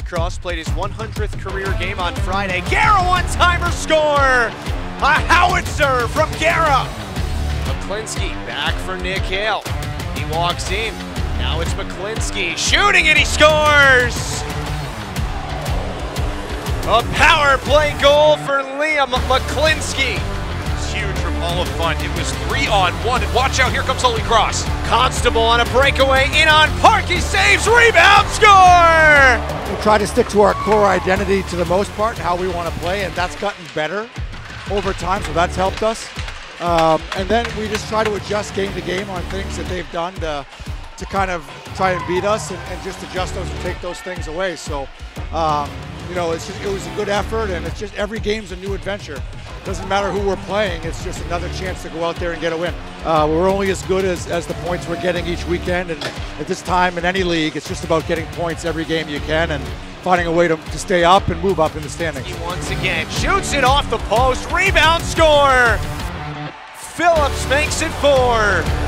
Cross played his 100th career game on Friday. Guerra one-timer score! A howitzer from Guerra! McLinskey back for Nick Hale. He walks in. Now it's McLinskey shooting and he scores! A power play goal for Liam McLinskey. It's huge Hall of Fun. It was three on one. And watch out, here comes Holy Cross. Constable on a breakaway, in on Park, he saves, rebound, score! We try to stick to our core identity to the most part how we want to play, and that's gotten better over time, so that's helped us. Um, and then we just try to adjust game to game on things that they've done to, to kind of try and beat us and, and just adjust those and take those things away. So, um, you know, it's just, it was a good effort, and it's just every game's a new adventure. Doesn't matter who we're playing, it's just another chance to go out there and get a win. Uh, we're only as good as, as the points we're getting each weekend, and at this time in any league, it's just about getting points every game you can and finding a way to, to stay up and move up in the standings. He once again shoots it off the post, rebound, score! Phillips makes it four.